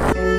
Bye.